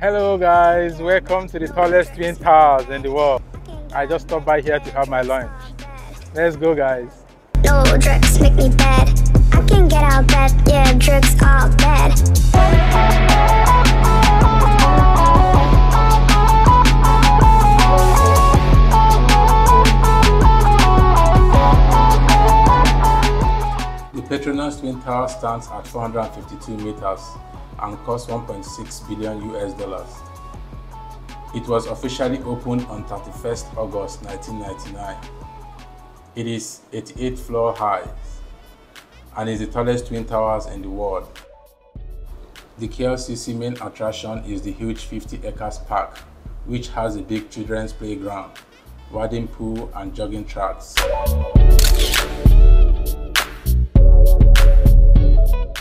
Hello guys, welcome to the tallest twin towers in the world. I just stopped by here to have my lunch. Let's go guys. No drugs make me bad. I can get out bad, yeah, drugs are bad. The Petronas Twin Tower stands at 452 meters and cost 1.6 billion US dollars. It was officially opened on 31st August 1999. It is 88 floor high and is the tallest twin towers in the world. The KLCC main attraction is the huge 50 acres park, which has a big children's playground, wading pool and jogging tracks.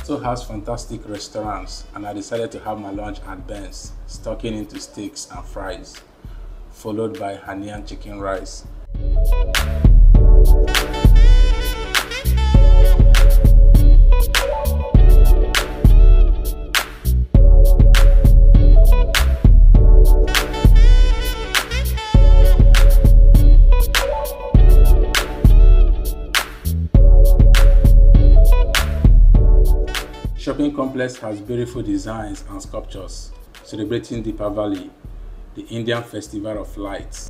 Also has fantastic restaurants and I decided to have my lunch at Ben's, stocking into steaks and fries, followed by Hainan chicken rice. Shopping complex has beautiful designs and sculptures celebrating Deepavali, the Indian festival of lights.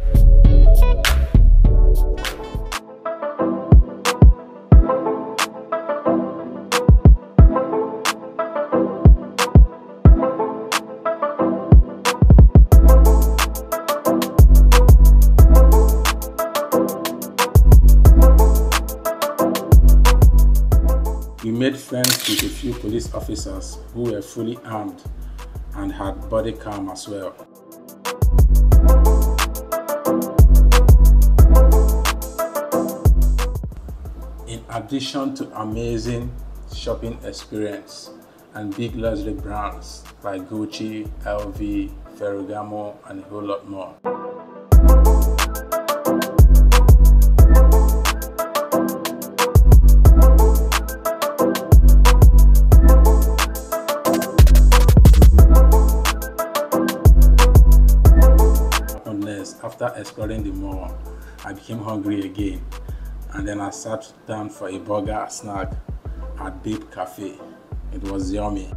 Made friends with a few police officers who were fully armed and had body cam as well. In addition to amazing shopping experience and big luxury brands like Gucci, LV, Ferragamo and a whole lot more. After exploring the mall, I became hungry again and then I sat down for a burger snack at Babe Cafe. It was yummy.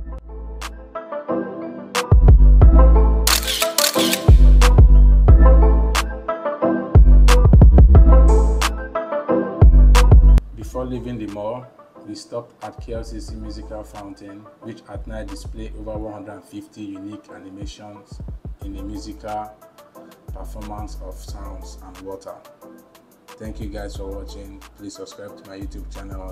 Before leaving the mall, we stopped at KLCC Musical Fountain, which at night display over 150 unique animations in a musical performance of sounds and water. Thank you guys for watching. Please subscribe to my YouTube channel.